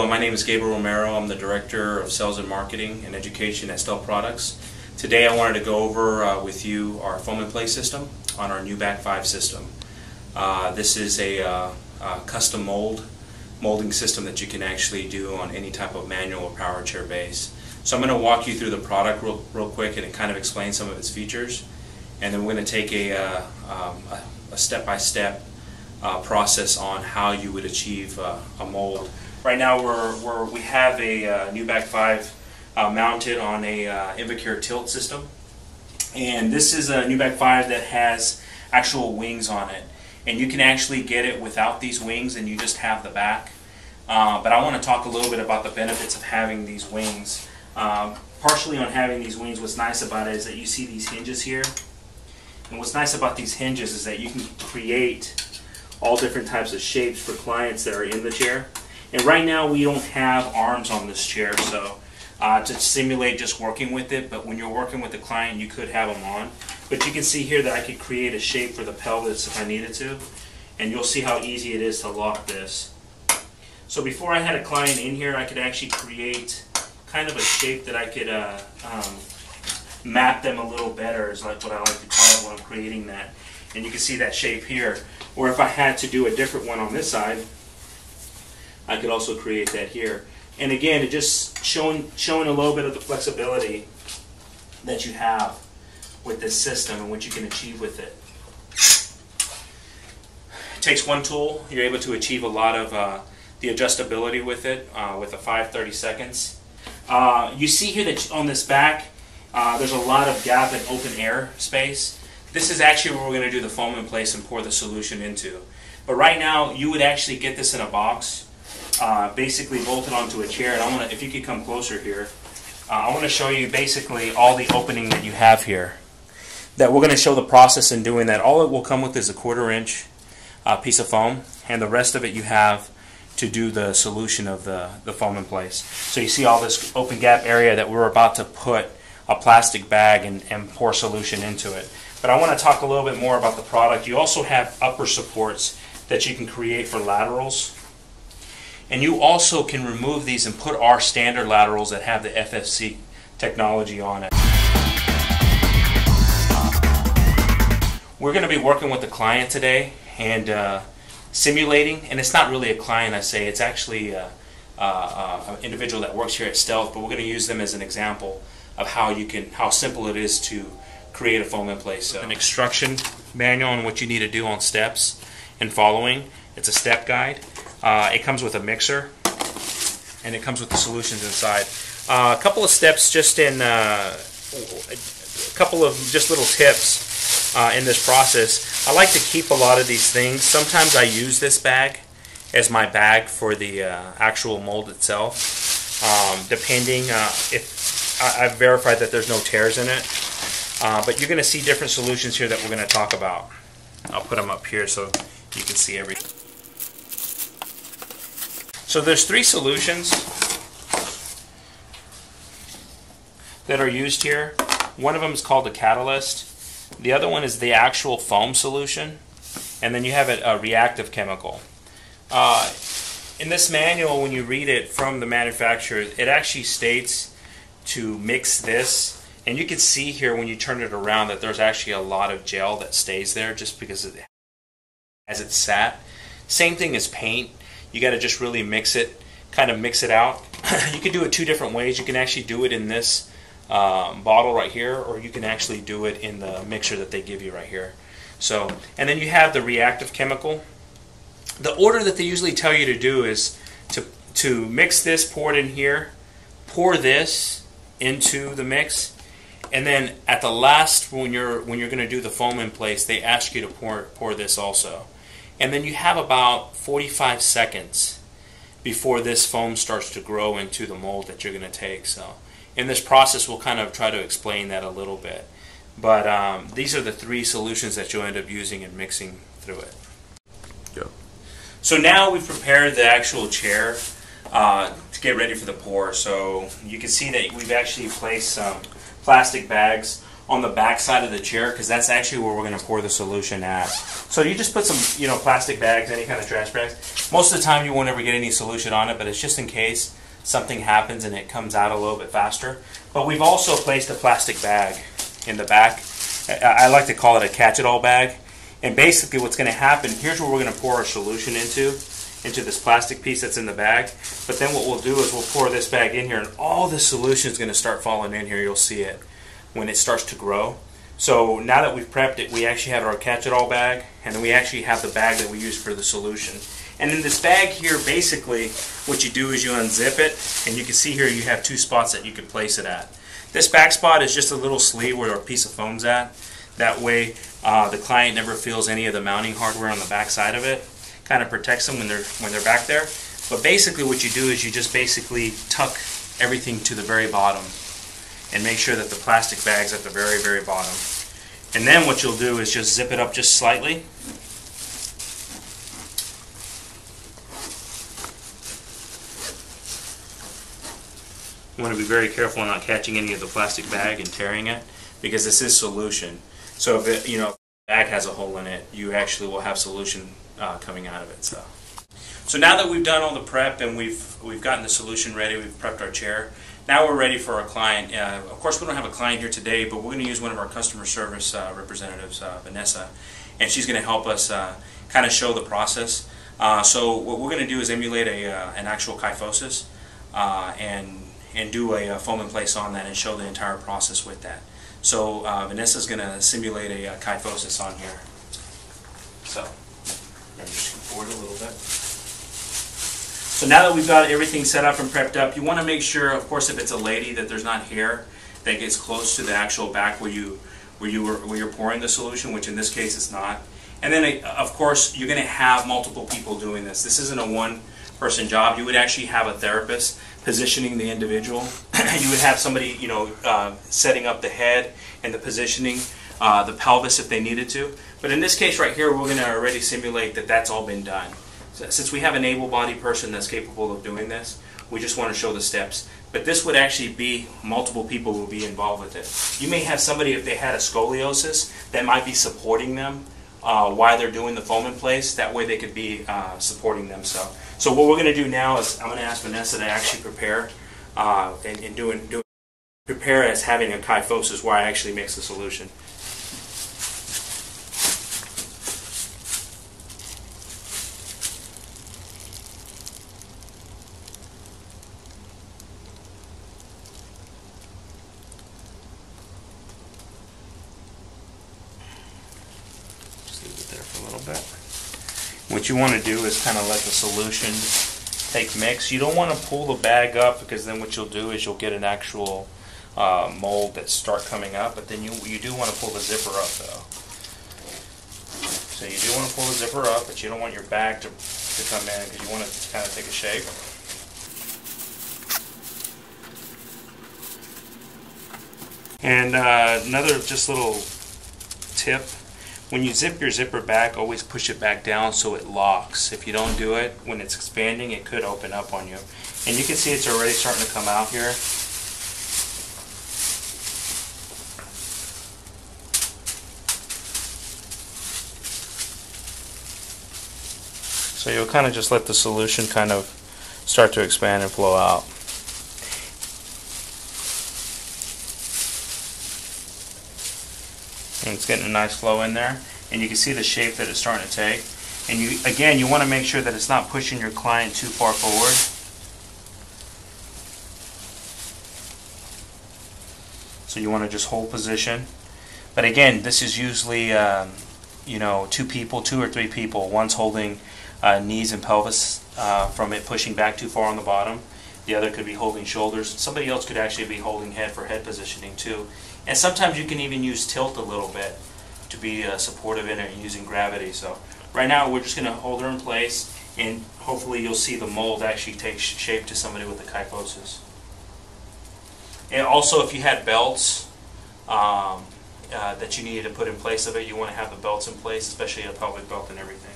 Hello, uh, my name is Gabriel Romero. I'm the Director of Sales and Marketing and Education at Stealth Products. Today I wanted to go over uh, with you our foam in place system on our new Back 5 system. Uh, this is a uh, custom mold molding system that you can actually do on any type of manual or power chair base. So I'm going to walk you through the product real, real quick and kind of explain some of its features. And then we're going to take a, uh, um, a step-by-step -step, process on how you would achieve a mold Right now we're, we're, we have a uh, new Back 5 uh, mounted on a uh, Invacare tilt system. And this is a new Back 5 that has actual wings on it. And you can actually get it without these wings and you just have the back. Uh, but I want to talk a little bit about the benefits of having these wings. Um, partially on having these wings, what's nice about it is that you see these hinges here. And what's nice about these hinges is that you can create all different types of shapes for clients that are in the chair. And right now we don't have arms on this chair, so uh, to simulate just working with it, but when you're working with the client, you could have them on. But you can see here that I could create a shape for the pelvis if I needed to, and you'll see how easy it is to lock this. So before I had a client in here, I could actually create kind of a shape that I could uh, um, map them a little better is like what I like to call it when I'm creating that. And you can see that shape here. Or if I had to do a different one on this side, I could also create that here. And again, it just showing, showing a little bit of the flexibility that you have with this system and what you can achieve with it. It takes one tool. You're able to achieve a lot of uh, the adjustability with it uh, with a 530 seconds. Uh, you see here that on this back, uh, there's a lot of gap and open air space. This is actually where we're going to do the foam in place and pour the solution into. But right now, you would actually get this in a box uh, basically bolted onto a chair. And I want to, if you could come closer here, uh, I want to show you basically all the opening that you have here. That we're going to show the process in doing that. All it will come with is a quarter inch uh, piece of foam, and the rest of it you have to do the solution of the, the foam in place. So you see all this open gap area that we're about to put a plastic bag and, and pour solution into it. But I want to talk a little bit more about the product. You also have upper supports that you can create for laterals and you also can remove these and put our standard laterals that have the FFC technology on it. We're going to be working with the client today and uh, simulating, and it's not really a client I say, it's actually uh, uh, uh, an individual that works here at Stealth, but we're going to use them as an example of how you can, how simple it is to create a foam in place. So an instruction manual on what you need to do on steps and following. It's a step guide. Uh, it comes with a mixer, and it comes with the solutions inside. Uh, a couple of steps just in, uh, a couple of just little tips uh, in this process. I like to keep a lot of these things. Sometimes I use this bag as my bag for the uh, actual mold itself, um, depending uh, if I, have verified that there's no tears in it. but you're going to see different solutions here that we're going to talk about. I'll put them up here so you can see everything. So there's three solutions that are used here. One of them is called a catalyst. The other one is the actual foam solution. And then you have a, a reactive chemical. Uh, in this manual, when you read it from the manufacturer, it actually states to mix this. And you can see here when you turn it around that there's actually a lot of gel that stays there just because it, as it sat. Same thing as paint. You got to just really mix it, kind of mix it out. you can do it two different ways. You can actually do it in this um, bottle right here, or you can actually do it in the mixer that they give you right here. So, and then you have the reactive chemical. The order that they usually tell you to do is to to mix this, pour it in here, pour this into the mix, and then at the last when you're when you're going to do the foam in place, they ask you to pour pour this also. And then you have about 45 seconds before this foam starts to grow into the mold that you're going to take. So in this process, we'll kind of try to explain that a little bit. But um, these are the three solutions that you'll end up using and mixing through it. Yeah. So now we've prepared the actual chair uh, to get ready for the pour. So you can see that we've actually placed some plastic bags on the back side of the chair because that's actually where we're going to pour the solution at. So you just put some, you know, plastic bags, any kind of trash bags. Most of the time you won't ever get any solution on it, but it's just in case something happens and it comes out a little bit faster. But we've also placed a plastic bag in the back. I like to call it a catch-it-all bag. And basically what's going to happen, here's where we're going to pour our solution into, into this plastic piece that's in the bag. But then what we'll do is we'll pour this bag in here and all the solution is going to start falling in here. You'll see it when it starts to grow. So now that we've prepped it, we actually have our catch-it-all bag, and then we actually have the bag that we use for the solution. And in this bag here, basically, what you do is you unzip it, and you can see here you have two spots that you can place it at. This back spot is just a little sleeve where a piece of foam's at. That way, uh, the client never feels any of the mounting hardware on the back side of it. Kind of protects them when they're when they're back there. But basically, what you do is you just basically tuck everything to the very bottom and make sure that the plastic bag's at the very, very bottom. And then what you'll do is just zip it up just slightly. You want to be very careful not catching any of the plastic bag and tearing it because this is solution. So if it, you know, bag has a hole in it, you actually will have solution uh, coming out of it. So. So now that we've done all the prep and we've we've gotten the solution ready, we've prepped our chair. Now we're ready for our client. Uh, of course, we don't have a client here today, but we're going to use one of our customer service uh, representatives, uh, Vanessa, and she's going to help us uh, kind of show the process. Uh, so what we're going to do is emulate a uh, an actual kyphosis and and do a, foam in place on that and show the entire process with that. So Vanessa's going to simulate a, kyphosis on here. So I'm just forward a little bit. So now that we've got everything set up and prepped up, you want to make sure, of course, if it's a lady, that there's not hair that gets close to the actual back where you where you were, where you're pouring the solution, which in this case it's not. And then, of course, you're going to have multiple people doing this. This isn't a one-person job. You would actually have a therapist positioning the individual. you would have somebody, you know, uh, setting up the head and the positioning, uh, the pelvis if they needed to. But in this case right here, we're going to already simulate that that's all been done since we have an able-bodied person that's capable of doing this, we just want to show the steps. But this would actually be multiple people will be involved with it. You may have somebody, if they had a scoliosis, that might be supporting them uh, while they're doing the foam in place. That way they could be uh, supporting them. So, so what we're going to do now is I'm going to ask Vanessa to actually prepare uh, and, and doing, doing prepare as having a kyphosis where I actually mix the solution. What you want to do is kind of let the solution take mix. You don't want to pull the bag up because then what you'll do is you'll get an actual uh, mold that start coming up, but then you, you do want to pull the zipper up though. So you do want to pull the zipper up, but you don't want your bag to, to come in because you want it to kind of take a shape. And uh, another just little tip when you zip your zipper back, always push it back down so it locks. If you don't do it, when it's expanding, it could open up on you. And you can see it's already starting to come out here. So you'll kind of just let the solution kind of start to expand and flow out. It's getting a nice flow in there and you can see the shape that it's starting to take. And you again you want to make sure that it's not pushing your client too far forward. So you want to just hold position. But again this is usually um, you know two people two or three people one's holding uh, knees and pelvis uh, from it pushing back too far on the bottom the other could be holding shoulders somebody else could actually be holding head for head positioning too and sometimes you can even use tilt a little bit to be uh, supportive in it and using gravity. So right now we're just going to hold her in place and hopefully you'll see the mold actually take shape to somebody with a kyphosis. And also if you had belts um, uh, that you needed to put in place of it, you want to have the belts in place, especially a pelvic belt and everything.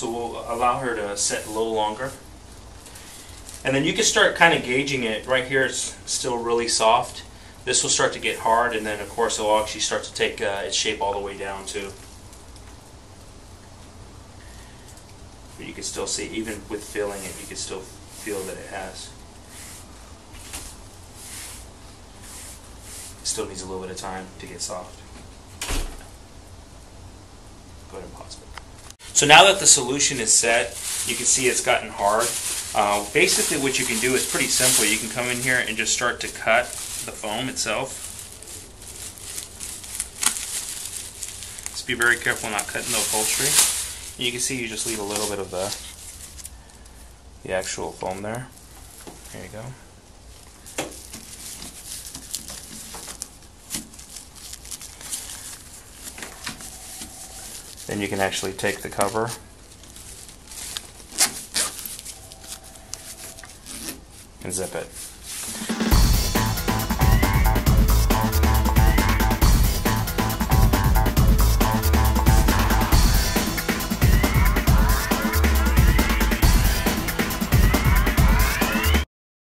So we'll allow her to set a little longer. And then you can start kind of gauging it. Right here it's still really soft. This will start to get hard and then of course it will actually start to take uh, its shape all the way down too. But you can still see, even with filling it, you can still feel that it has. It still needs a little bit of time to get soft. Go ahead and pause it. So now that the solution is set, you can see it's gotten hard. Uh, basically what you can do is pretty simple. You can come in here and just start to cut the foam itself. Just be very careful not cutting the upholstery. You can see you just leave a little bit of the the actual foam there. There you go. Then you can actually take the cover and zip it.